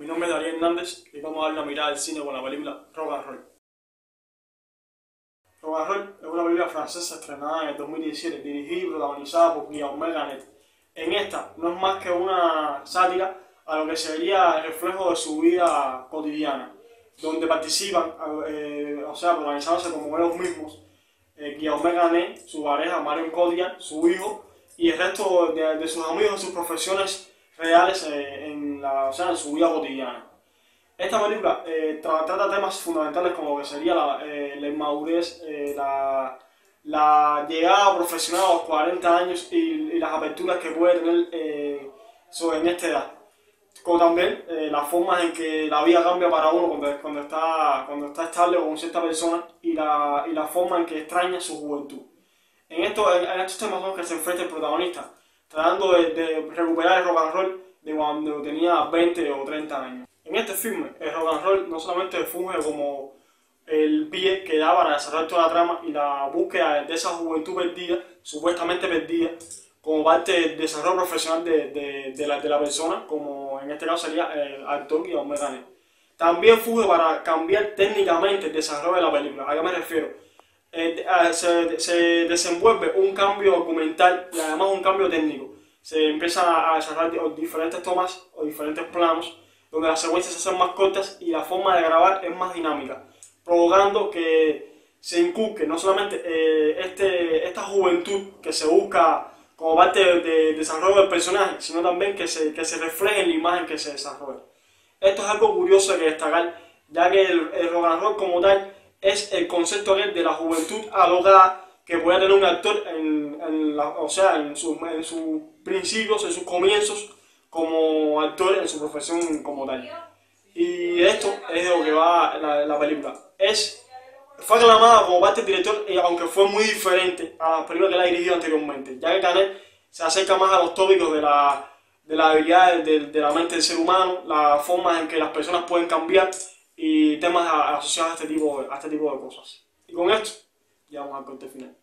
Mi nombre es Darío Hernández y vamos a dar una mirada al cine con la película Rock and Roll. Rock Roll es una película francesa estrenada en el 2017, dirigida y protagonizada por Guillaume Ganet. En esta no es más que una sátira a lo que sería el reflejo de su vida cotidiana, donde participan, eh, o sea, protagonizándose como ellos mismos, eh, Guillaume Ganet, su pareja Marion Cotillard, su hijo y el resto de, de sus amigos sus profesiones reales eh, en, la, o sea, en su vida cotidiana. Esta película eh, trata temas fundamentales como lo que sería la, eh, la inmadurez, la, la, llegada profesional a los 40 años y, las aperturas que puede tener sobre, en esta edad. Como también las formas en que la vida cambia para uno cuando, cuando, está, cuando está estable con cierta persona y la, y la forma en que extraña su juventud. En, esto, en estos temas son que se enfrenta el protagonista tratando de, recuperar el rock and roll de cuando tenía 20 o 30 años. En este filme, el rock and roll no solamente funge como el pie que da para desarrollar toda la trama y la búsqueda de esa juventud perdida, supuestamente perdida, como parte del desarrollo profesional de, de, la, de la, persona, como en este caso sería el actor y Megane. También funge para cambiar técnicamente el desarrollo de la película. ¿A qué me refiero? Ah, se, se, desenvuelve un cambio documental y además un cambio técnico. Se empiezan a desarrollar diferentes tomas o diferentes planos donde las secuencias se hacen más cortas y la forma de grabar es más dinámica, provocando que se inculque no solamente eh, este, esta juventud que se busca como parte del desarrollo del personaje, sino también que se, que se refleje en la imagen que se desarrolla. Esto es algo curioso de destacar, ya que el, el rock and roll como tal es el concepto de la juventud alocada que puede tener un actor en, o sea, en, sus principios, en sus comienzos como actor en su profesión como tal. Y esto es de lo que va la, la película. Es, fue aclamada como parte del director, aunque fue muy diferente a la película que la ha dirigido anteriormente, ya que Canet se acerca más a los tópicos de la, de la habilidad de, de la mente del ser humano, la forma en que las personas pueden cambiar y temas asociados a este tipo, a este tipo de cosas. Y con esto, ya vamos al corte final.